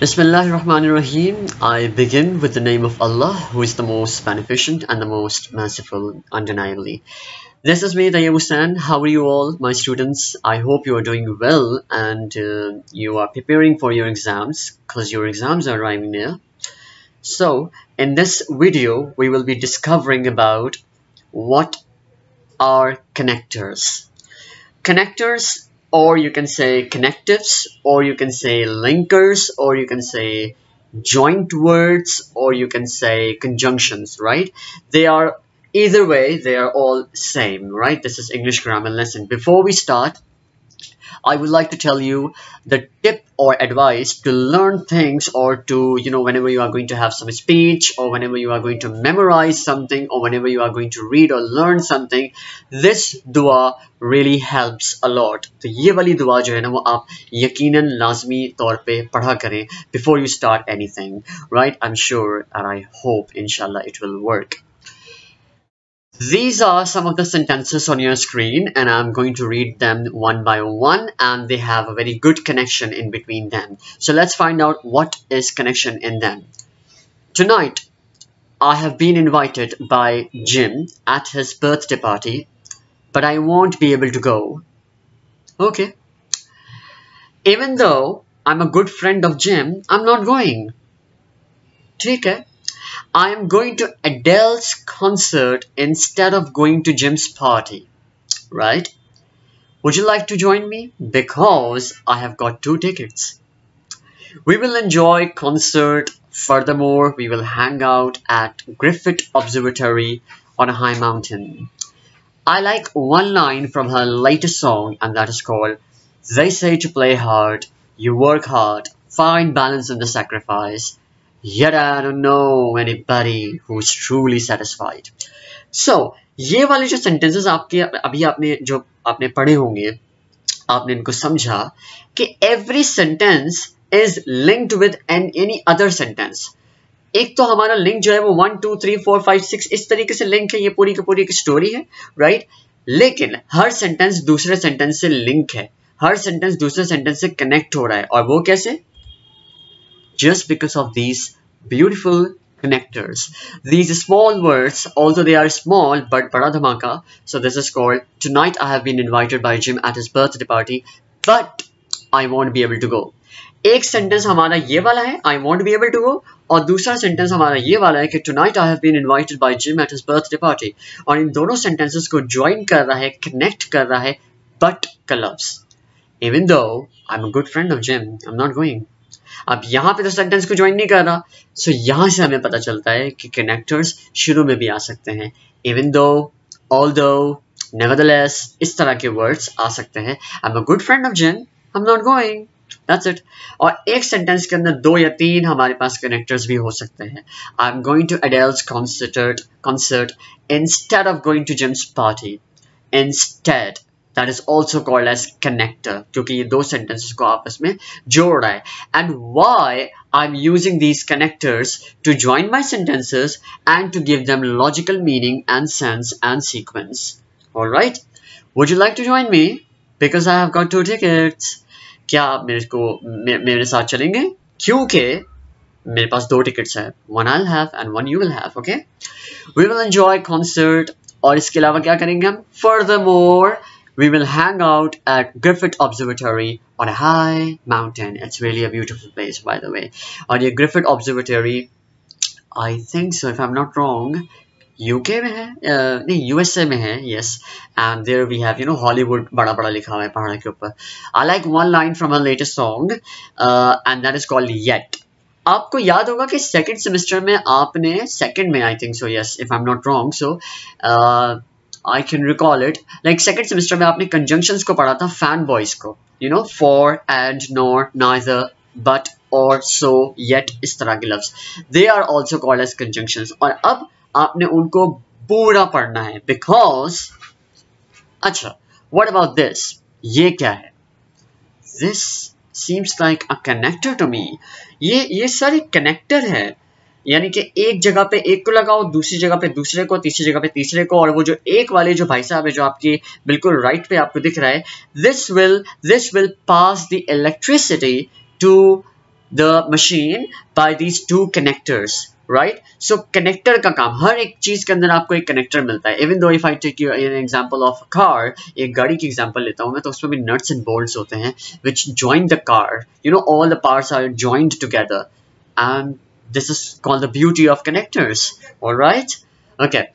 Bismillahirrahmanirrahim. I begin with the name of Allah, who is the most beneficent and the most merciful, undeniably. This is me, Tayyib Hussain. How are you all, my students? I hope you are doing well and uh, you are preparing for your exams because your exams are arriving near. So, in this video, we will be discovering about what are connectors. Connectors or you can say connectives or you can say linkers or you can say joint words or you can say conjunctions right? They are either way they are all same right? This is english grammar lesson. Before we start I would like to tell you the tip or advice to learn things or to, you know, whenever you are going to have some speech or whenever you are going to memorize something or whenever you are going to read or learn something, this dua really helps a lot. तो ये वाली दुआ जो है ना वो आप यकीनन लाजमी तौर पे पढ़ा करें before you start anything, right? I'm sure and I hope inshallah it will work. These are some of the sentences on your screen and I'm going to read them one by one and they have a very good connection in between them. So let's find out what is connection in them. Tonight, I have been invited by Jim at his birthday party, but I won't be able to go. Okay. Even though I'm a good friend of Jim, I'm not going. ठीक है I am going to Adele's concert instead of going to Jim's party. Right? Would you like to join me? Because I have got two tickets. We will enjoy concert. Furthermore, we will hang out at Griffith Observatory on a high mountain. I like one line from her latest song and that is called They say to play hard, you work hard, find balance in the sacrifice, Yet I don't know anybody who's truly satisfied. So, ये वाले जो sentences आपके अभी आपने जो आपने पढ़े होंगे आपने इनको समझा कि every sentence is linked with an any other sentence. एक तो हमारा लिंक जो है वो one two three four five six इस तरीके से लिंक है ये पूरी की पूरी एक स्टोरी है राइट लेकिन हर सेंटेंस दूसरे सेंटेंस से लिंक है हर सेंटेंस दूसरे सेंटेंस से कनेक्ट हो रहा है और वो कैसे just because of these beautiful connectors. These small words, although they are small but bada dhamaka, so this is called Tonight I have been invited by Jim at his birthday party, but I won't be able to go. एक sentence हमारा ये वाला है I want be able to go और दूसरा sentence हमारा ये वाला है कि tonight I have been invited bye gym at his birthday party और इन दोनों सेंटेंसेस को ज्वाइन कर रहा है कनेक्ट कर रहा है but कलव्स even though I am a good friend of gym I am not going अब यहाँ पे तो सेंटेंस को ज्वाइन नहीं कर रहा। सो so, यहाँ से हमें पता चलता है कि कनेक्टर्स शुरू में भी आ सकते हैं। इवन दो ऑल दो नेवरदलेस इस तरह के वर्ड्स आ सकते हैं। I am a good friend of Jim I am not going that's it और एक सेंटेंस के अंदर दो या तीन हमारे पास कनेक्टर्स भी हो सकते हैं। I am going to Adele's concert concert instead of going to Jim's party instead that is also called as connector क्योंकि ये दो सेंटेंसेस को आपस में जोड़ रहा है। And why I am using these connectors to join my sentences and to give them logical meaning and sense and sequence all right would you like to join me because I have got two tickets क्या आप मेरे को मे, मेरे साथ चलेंगे? क्योंकि मेरे पास दो टिकट्स हैं। One I have and one you will have okay we will enjoy concert और इसके अलावा क्या करेंगे हम? Furthermore we will hang out at Griffith Observatory on a high mountain. It's really a beautiful place, by the way. On your Griffith Observatory, I think so, if I'm not wrong, UK में है uh, नहीं USA में है yes and there we have you know Hollywood बड़ा बड़ा लिखा हुआ है पहाड़ के ऊपर I like one line from her latest song uh, and that is called Yet आपको याद होगा कि सेकंड सेमेस्टर में आपने सेकंड में I think so yes if I am not wrong so I can recall it like second semester में आपने conjunctions को पढ़ा था फ़ैन बॉयज़ को. You know for and nor neither but और सो येट इस तरह के लफ्ज they are also called as conjunctions और अब आपने उनको पूरा पढ़ना है बिकॉज़ अच्छा वट अबाउट दिस ये क्या है? This seems like a connector to me ये ये सारे कनेक्टर है। यानी कि एक जगह पे एक को लगाओ, दूसरी जगह पे दूसरे को, तीसरी जगह पे तीसरे को, और वो जो एक वाले जो भाई साहब है, जो आपके बिल्कुल राइट पे आपको दिख रहा है this will this will pass the electricity to the machine by these two connectors right so connector का काम, हर एक चीज़ के अंदर आपको एक कनेक्टर मिलता है। Even though if I take you example of car एक गाड़ी की एग्जांपल लेता हूँ मैं तो उसमें भी नट्स एंड बोल्ट्स होते हैं which join the car you know all the parts are joined together and this is called the beauty of connectors all right okay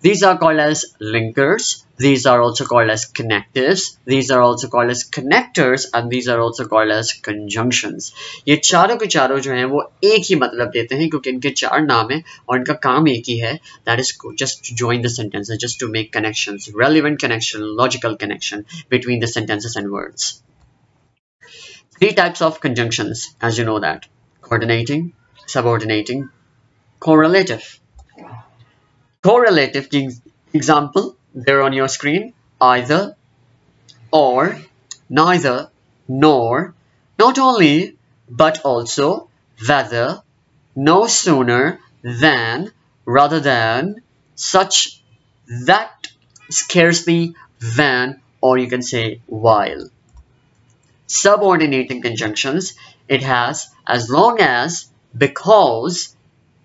these are called as linkers these are also called as connectives these are also called as connectors and these are also called as conjunctions ये चारों के चारों जो हैं वो एक ही मतलब देते हैं क्योंकि इनके चार नाम हैं और इनका काम एक ही है that is just to join the sentences just to make connections relevant connection logical connection between the sentences and words three types of conjunctions as you know that coordinating subordinating correlative. Correlative example there on your screen either or neither nor not only but also whether no sooner than rather than such that scarcely than or you can say while. Subordinating conjunctions it has as long as because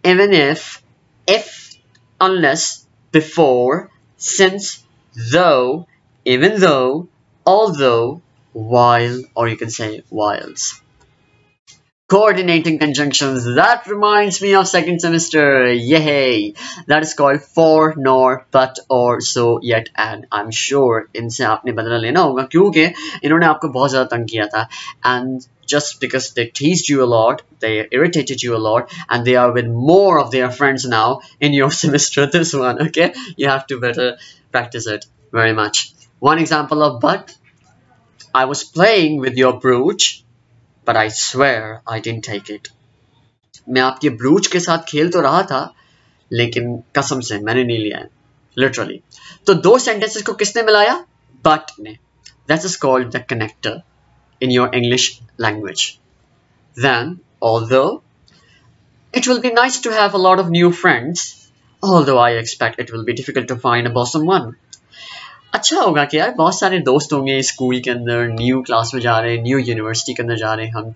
even if if unless before since, though, even though, although, while, or you can say whiles. Coordinating conjunctions, that reminds me of second semester, yay! That is called for, nor, but, or, so, yet, and. I'm sure इनसे आपने बदला लेना होगा क्योंकि इन्होंने आपको बहुत ज़्यादा तंग किया था and just because they teased you a lot, they irritated you a lot, and they are with more of their friends now in your semester, this one, okay? You have to better practice it very much. One example of but, I was playing with your brooch, but I swear I didn't take it. मैं आपके ब्रूच के साथ खेल तो रहा था लेकिन कसम से मैंने नहीं लिया है लिटरली तो दो सेंटेंसेस को किसने मिलाया बट ने that is called the connector in your English language. Then, although it will be nice to have a lot of new friends, although I expect it will be difficult to find a bosom one. अच्छा होगा कि यार बहुत सारे दोस्त होंगे school के अंदर न्यू क्लास में जा रहे हैं न्यू यूनिवर्सिटी के अंदर जा रहे हैं हम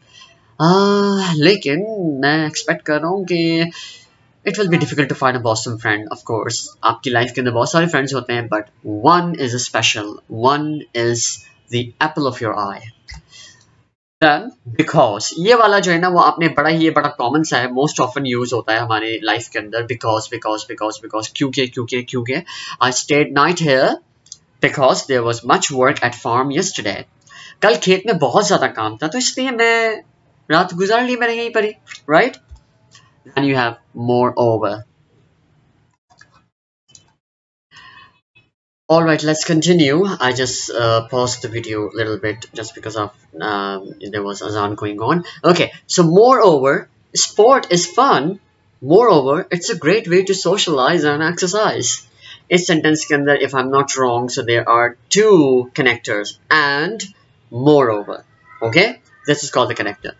आ, लेकिन मैं एक्सपेक्ट कर रहा हूँ कि it will be difficult to find a bosom friend of course आपकी लाइफ के अंदर बहुत सारे फ्रेंड्स होते हैं but one is a special one is the apple of your I then because ये वाला जो है ना, वो आपने बड़ा ही, ये बड़ा कॉमन सा है मोस्ट ऑफन यूज़ होता है हमारे लाइफ के अंदर बिकॉज़ बिकॉज़ बिकॉज़ बिकॉज़ क्योंकि क्योंकि क्योंकि I stayed night here because there was much work at farm yesterday कल खेत में बहुत ज़्यादा काम था तो इसलिए मैं रात गुजार ली, मैंने यहीं पर ही right and you have moreover Alright, let's continue. I just uh, paused the video a little bit just because of um, there was azan going on. Okay, so moreover, sport is fun. Moreover, it's a great way to socialize and exercise. This sentence can if I'm not wrong, so there are two connectors and moreover. Okay, this is called the connector.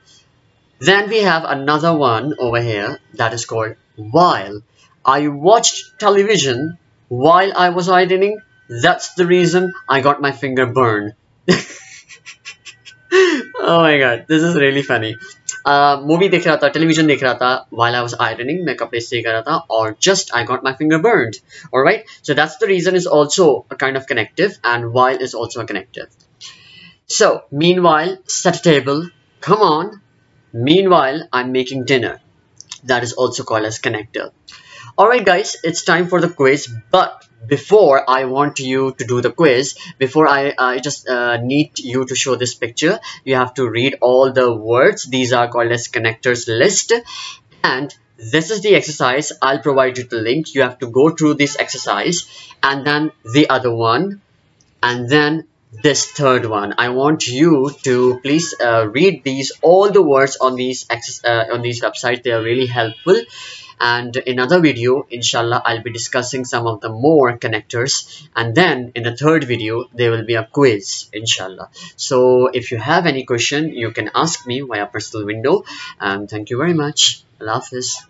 Then we have another one over here that is called while. I watched television while I was ironing that's the reason I got my finger burned. oh my god, this is really funny. Uh, movie देख रहा था television देख रहा था while I was ironing मैं कपड़े इस्त्री कर रहा था और just I got my finger burned alright so that's the reason is also a kind of connective and while is also a connective so meanwhile set a table come on meanwhile I'm making dinner that is also called as connector alright guys it's time for the quiz but before I want you to do the quiz, before I, I just uh, need you to show this picture, you have to read all the words. These are called as connectors list. And this is the exercise. I'll provide you the link. You have to go through this exercise and then the other one and then this third one. I want you to please uh, read these all the words on these uh, on these websites. They are really helpful and in another video inshallah I'll be discussing some of the more connectors. And then in the third video there will be a quiz inshallah. So if you have any question you can ask me via personal window. And thank you very much. Allah Hafiz